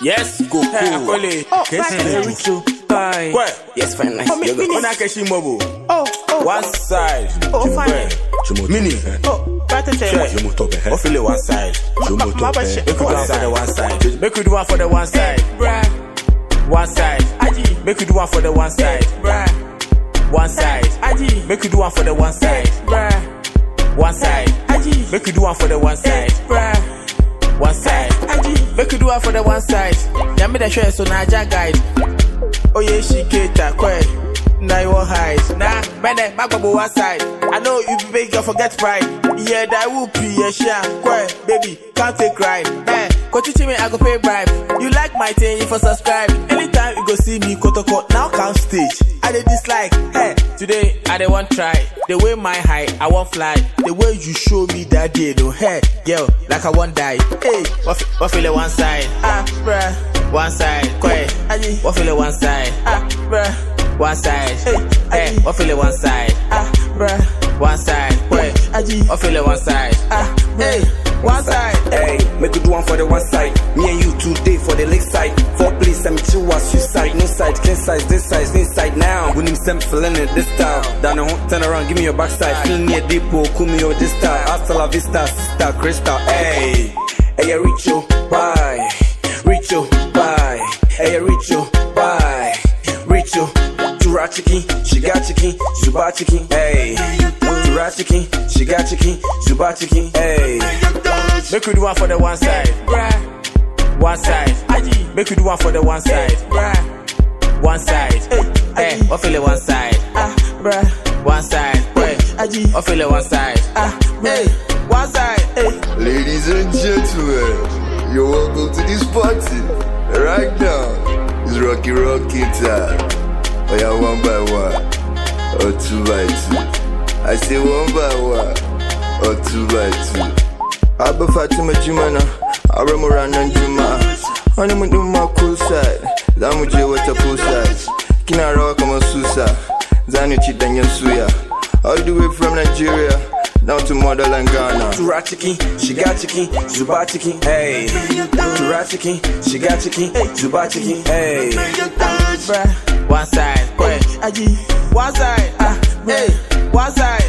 Yes, go go. Eh, Akola. Oh, Kesi back le to richo. Bye. Kwe. Yes, fine, nice. Oh, me- You're good. keshi mobo. Oh, oh, One side. Oh, fine. Eh. Mini. Eh. oh, better tell you. Ofile one side. Ma- ma- shit. Make one for the one side. Make we do one for the one side. One side. Aji. Make we do one for the one side. One side. Aji. Make we do one for the one side. One side. Aji. Make we do one for the one side. Do one for the one side. Yami the share so na guide. Oh yeah, she cater kwe. Now you want hide. Nah, bene, magbo one side. I know you be big, you forget pride. Yeah, that will be yeah, share. Kwe, baby, can't take ride. Eh, teach me, I go pay bribe. You like my thing, you for subscribe. Anytime you go see me, kotoko, now come stage. I dey dislike. Hey, today I dey want try. The way my height, I want fly. The way you show me that day, no hey, girl, like I want die. Hey, what, what feel it one side? Ah, bruh, one side. Aji, what feel it one side? Ah, bruh, one side. Hey, hey, what feel it one side? Ah, bruh, one side. Aji, what feel it one side? Ah, hey, one side. Hey, make we do one for the one side. Me and you today for the lake side. Four place, I'm chill was suicide. No side, clean size, this size, inside now. When him send feeling it this style. Down the home, turn around, give me your backside. Feeling near depot, cool me your this style. Hasta la vista, sister, crystal. Hey, hey, Richo, bye. Richo, bye. Hey, Richo, bye. Richo, Tura chicken, she got chicken, Zuba chicken, hey. Tura chicken, she got chicken, Zuba chicken, hey. Make we do one for the one side. Bruh. One side. Aji. Make we do one for the one side. Bruh. One side. Hey, Hey, what feel it one side? Ah, bruh. One side. Wait, Aji. what feel it one side? Ah, Hey, one side. Hey. Ladies and gentlemen, you're welcome to this party. Right now, it's Rocky Rocky time. Oh yeah, one by one, or two by two. I say one by one, or two by two. Abba Fatima Jumana, Aramuran and Juma. Honey, we do my cool side. Zamuje what a pool side. Kina rock on Susa. Zanuchi Danyan Suya. All the way from Nigeria down to motherland Ghana. Tura chicken, she got chicken, Zuba chicken, hey. Tura chicken, she got chicken, Zuba chicken, hey. One side. Aji. one side. Ah, Hey, one side. Hey.